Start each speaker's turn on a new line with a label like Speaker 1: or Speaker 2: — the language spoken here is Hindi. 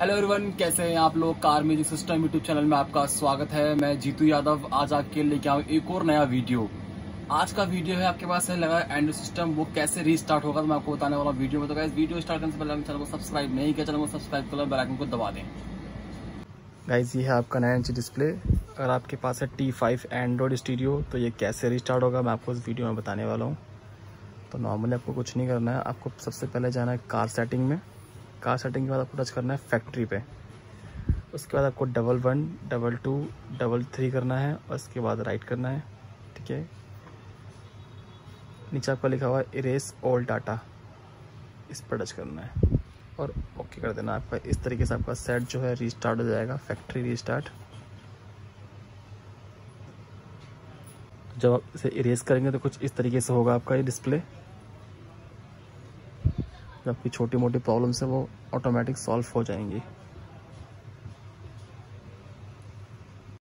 Speaker 1: हेलो एवरीवन कैसे हैं आप लोग? Car music system YouTube channel में आपका स्वागत है। मैं जीतू यादव आज आपके लेके आऊँ एक और नया वीडियो आज का वीडियो है आपके पास है, लगा एंड्रॉइड सिस्टम वो कैसे रीस्टार्ट होगा तो मैं आपको बताने वाला वीडियो में। तो गाइस वीडियो स्टार्ट करने से पहले चैनल को सब्सक्राइब नहीं किया, चैनल को सब्सक्राइब कर बेल आइकन को दबा दें। गाइस ये है आपका नया इंच डिस्प्ले अगर आपके पास है टी फाइव एंड्रॉइड स्टूडियो तो ये कैसे रिस्टार्ट होगा मैं आपको इस वीडियो में बताने वाला हूँ। तो नॉर्मली आपको कुछ नहीं करना है, आपको सबसे पहले जाना है कार सेटिंग में। कार सेटिंग के बाद आपको टच करना है फैक्ट्री पे। उसके बाद आपको double one, double two, double three करना है, और उसके बाद राइट करना है, ठीक है? नीचे आपका लिखा हुआ है इरेस ऑल डाटा इस पर टच करना है। और ओके कर देना आपका। इस तरीके से आपका सेट जो है रीस्टार्ट हो जाएगा, फैक्ट्री रीस्टार्ट जब आप इसे इरेज करेंगे तो कुछ इस तरीके से होगा आपका ये डिस्प्ले आपकी छोटी मोटी प्रॉब्लम्स हैं वो ऑटोमेटिक सॉल्व हो जाएँगी।